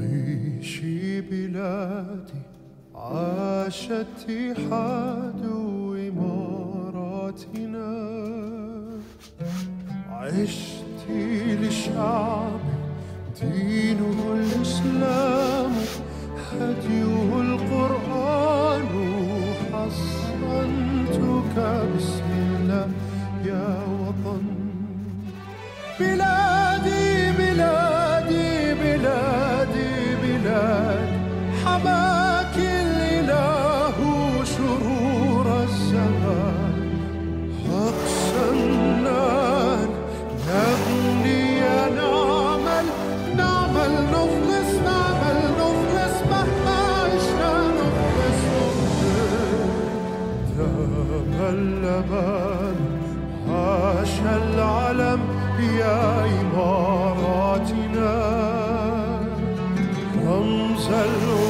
عيشي بلادي عاش اتحاد إماراتنا عشت لشعب دينه الإسلام هديه القرآن حصنتك بسم حماك الإله شرور الزمان أقسمنا نبني نعمل نعمل نخلص نعمل نخلص مهما عشنا نخلص نخلص ذاب اللبن عاش العلم يا إماراتنا رمز الوطن